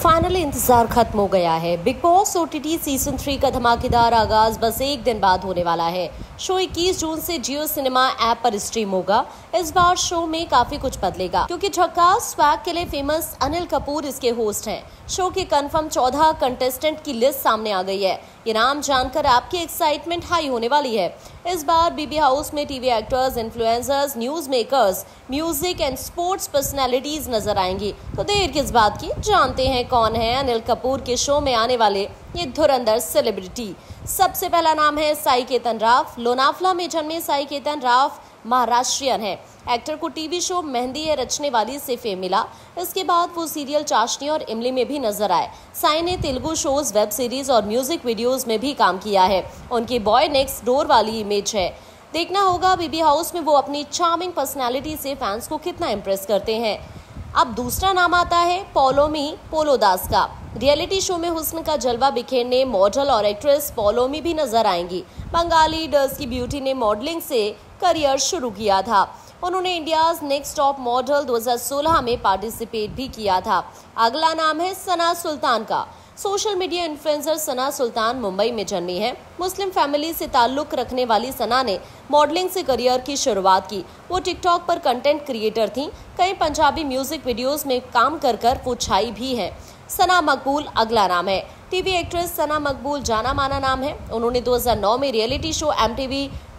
Finally इंतज़ार खत्म हो गया है। Bigg Boss OTT season three का धमाकेदार आगाज़ बस एक दिन बाद होने वाला है। शो 21 जून से जियो सिनेमा ऐप पर स्ट्रीम होगा। इस बार शो में काफ़ी कुछ बदलेगा, क्योंकि झक्कास स्वैग के लिए फ़ेमस अनिल कपूर इसके होस्ट हैं। शो के कंफर्म 14 कंटेस्टेंट की लिस्ट सामने आ गई है। ये नाम जानकर आपकी एक्साइटमेंट हाई होने वाली है। इस बार बीबी हाउस में TV actors influencers news makers music and sports personalities नज़र आएँगी। तो देर किस बात की? जानते हैं कौन है? अनिल कपूर के शो में आने वाले ये धुरंधर सेलिब्रिटी सबसे पहला नाम है साई केतन राव। लोनाफला में जन्मे साई केतन राव महाराष्ट्रियन है। एक्टर को टीवी शो मेहंदी है रचने वाली से फेम मिला। इसके बाद वो सीरियल चाशनी और इमली में भी नज़र आए। साई ने तेलुगु शोज़, वेब सीरीज़ और म्यूज़िक वीडियोस में भी काम किया है। उनकी बॉय नेक्स्ट डोर वाली इमेज है। देखना होगा, बीबी हाउस में वो अपनी चार्मिंग पर्सनैलिटी से फैंस को कितना इम्प्रेस करते हैं। अब दूसरा नाम आता है पोलोमी पोलोदास का। रियलिटी शो में हुस्न का जलवा बिखेरने मॉडल और एक्ट्रेस पोलोमी भी नज़र आएँगी। बंगाली डर्स की ब्यूटी ने मॉडलिंग से करियर शुरू किया था। उन्होंने इंडियाज नेक्स्ट टॉप मॉडल 2016 में पार्टिसिपेट भी किया था। अगला नाम है सना सुल्तान का। Social media influencer Sana Sultan Mumbai में जन्मी है। मुस्लिम फैमिली से ताल्लुक रखने वाली सना ने मॉडलिंग से करियर की शुरुआत की। वो टिकटॉक पर कंटेंट क्रिएटर थी। कई पंजाबी म्यूज़िक वीडियोस में काम कर कर वो छाई भी है। सना मकबूल अगला नाम है। टीवी एक्ट्रेस सना मकबूल जाना माना नाम है। उन्होंने 2009 में reality show M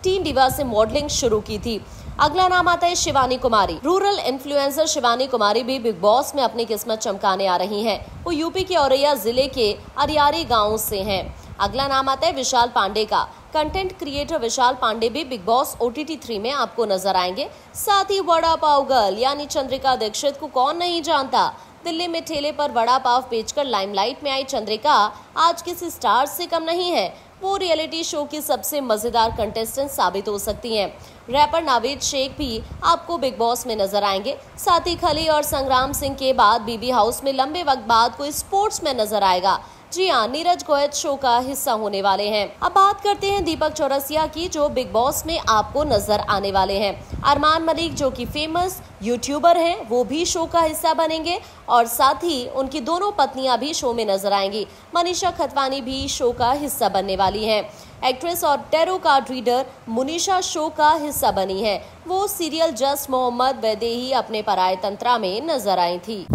teen diva से मॉडलिंग शुरू की थी। अगला नाम आता है शिवानी कुमारी। रूरल इन्फ्लुएंसर शिवानी कुमारी भी बिग बॉस में अपनी किस्मत चमकाने आ रही हैं। वो यूपी के औरैया ज़िले के अरियारी गाँव से हैं। अगला नाम आता है विशाल पांडे का। कंटेंट क्रिएटर विशाल पांडे भी Bigg Boss O T three में आपको नज़र आएँगे। साथ ही वड़ा पाव गर्ल, यानी चंद्रिका दीक्षित को कौन नहीं जानता? दिल्ली में ठेले पर वड़ा पाव बेचकर लाइमलाइट में आई चंद्रिका, आज किसी स्टार से कम नहीं है। वो रियलिटी शो की सबसे मज़ेदार कंटेस्टेंट साबित हो सकती हैं। रैपर नावेद शेख भी आपको बिग बॉस में नज़र आएँगे। साथ ही खली और संग्राम सिंह के बाद बीबी हाउस में लंबे वक्त बाद कोई स्पोर्ट्स में नज़र आएगा। जी हाँ नीरज गोयत शो का हिस्सा होने वाले हैं। अब बात करते हैं दीपक चौरसिया की, जो बिग बॉस में आपको नज़र आने वाले हैं। अरमान मलिक, जो कि फ़ेमस यूट्यूबर हैं, वो भी शो का हिस्सा बनेंगे और साथ ही उनकी दोनों पत्नियाँ भी शो में नज़र आएँगी। मनीषा खतवानी भी शो का हिस्सा बनने वाली हैं। एक्ट्रेस और tarot card reader Munisha show का हिस्सा बनी है। वो सीरियल जस्ट मोहम्मद वैदेही अपने पराय तंत्रा में नज़र आई थी।